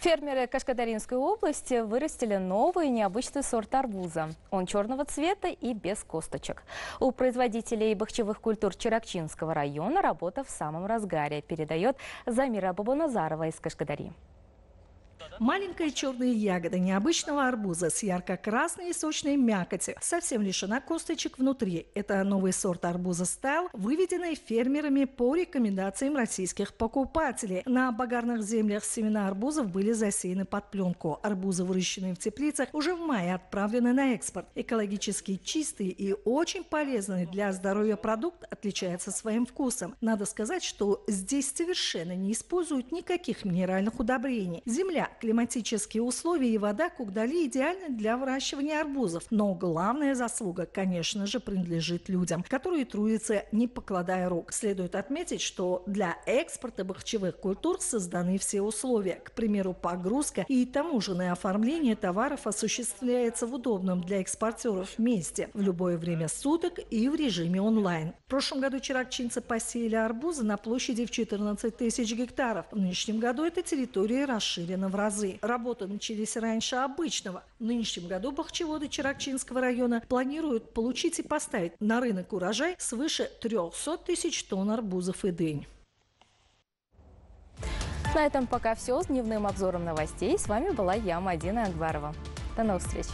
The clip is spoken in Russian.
Фермеры Кашкадаринской области вырастили новый необычный сорт арбуза. Он черного цвета и без косточек. У производителей бахчевых культур Чиракчинского района работа в самом разгаре, передает Замира Бабуназарова из Кашкадари. Маленькая черная ягода необычного арбуза с ярко-красной и сочной мякотью, совсем лишена косточек внутри. Это новый сорт арбуза стайл, выведенный фермерами по рекомендациям российских покупателей. На багарных землях семена арбузов были засеяны под пленку. Арбузы, выращенные в теплицах, уже в мае отправлены на экспорт. Экологически чистый и очень полезный для здоровья продукт отличается своим вкусом. Надо сказать, что здесь совершенно не используют никаких минеральных удобрений. Земля климатические условия и вода Кугдали идеальны для выращивания арбузов. Но главная заслуга, конечно же, принадлежит людям, которые трудятся не покладая рук. Следует отметить, что для экспорта бахчевых культур созданы все условия. К примеру, погрузка и таможенное оформление товаров осуществляется в удобном для экспортеров месте в любое время суток и в режиме онлайн. В прошлом году чиракчинцы посеяли арбузы на площади в 14 тысяч гектаров. В нынешнем году эта территория расширена в разы разы. Работы начались раньше обычного. В нынешнем году бахчеводы Чиракчинского района планируют получить и поставить на рынок урожай свыше 300 тысяч тонн арбузов и дынь. На этом пока все. С дневным обзором новостей с вами была я, Мадина Акбарова. До новых встреч!